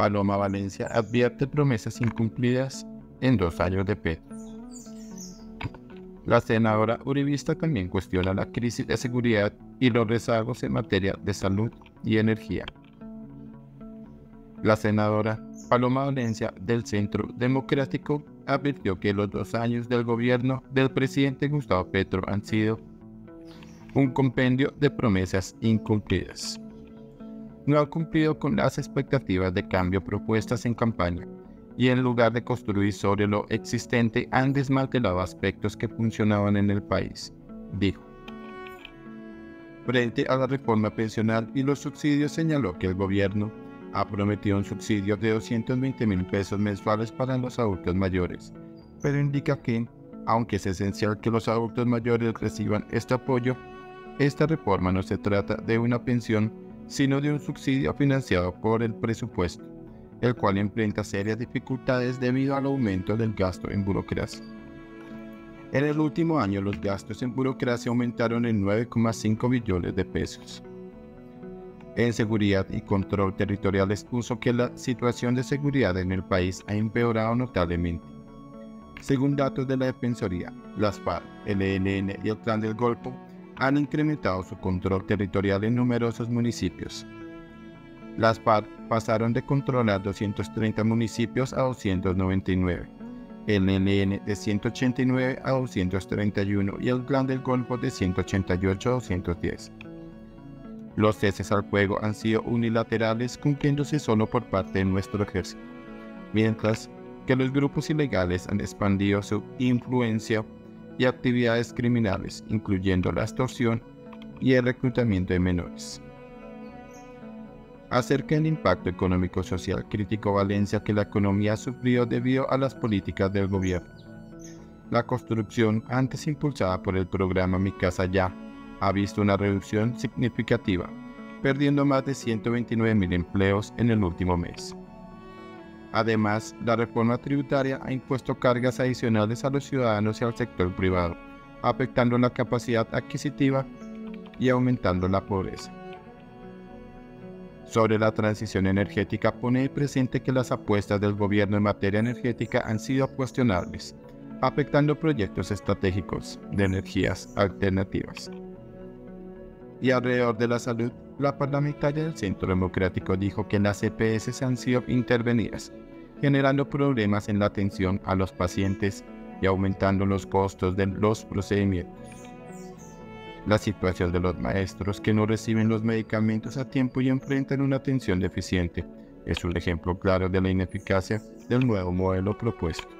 Paloma Valencia advierte promesas incumplidas en dos años de Petro. La senadora uribista también cuestiona la crisis de seguridad y los rezagos en materia de salud y energía. La senadora Paloma Valencia del Centro Democrático advirtió que los dos años del gobierno del presidente Gustavo Petro han sido un compendio de promesas incumplidas. No ha cumplido con las expectativas de cambio propuestas en campaña y en lugar de construir sobre lo existente han desmantelado aspectos que funcionaban en el país, dijo. Frente a la reforma pensional y los subsidios señaló que el gobierno ha prometido un subsidio de 220 mil pesos mensuales para los adultos mayores, pero indica que, aunque es esencial que los adultos mayores reciban este apoyo, esta reforma no se trata de una pensión, sino de un subsidio financiado por el presupuesto, el cual enfrenta serias dificultades debido al aumento del gasto en burocracia. En el último año los gastos en burocracia aumentaron en 9,5 billones de pesos. En seguridad y control territorial expuso que la situación de seguridad en el país ha empeorado notablemente. Según datos de la Defensoría, las FARC, el ELN y el Clan del Golfo han incrementado su control territorial en numerosos municipios. Las FARC pasaron de controlar 230 municipios a 299, el ELN de 189 a 231 y el Clan del Golfo de 188 a 210. Los ceses al fuego han sido unilaterales cumpliéndose solo por parte de nuestro ejército, mientras que los grupos ilegales han expandido su influencia y actividades criminales, incluyendo la extorsión y el reclutamiento de menores. Acerca del impacto económico-social crítico Valencia que la economía sufrió debido a las políticas del gobierno. La construcción, antes impulsada por el programa Mi Casa Ya, ha visto una reducción significativa, perdiendo más de 129 mil empleos en el último mes. Además, la reforma tributaria ha impuesto cargas adicionales a los ciudadanos y al sector privado, afectando la capacidad adquisitiva y aumentando la pobreza. Sobre la transición energética, pone presente que las apuestas del gobierno en materia energética han sido cuestionables, afectando proyectos estratégicos de energías alternativas. Y alrededor de la salud, la parlamentaria del Centro Democrático dijo que las EPS han sido intervenidas, generando problemas en la atención a los pacientes y aumentando los costos de los procedimientos. La situación de los maestros que no reciben los medicamentos a tiempo y enfrentan una atención deficiente es un ejemplo claro de la ineficacia del nuevo modelo propuesto.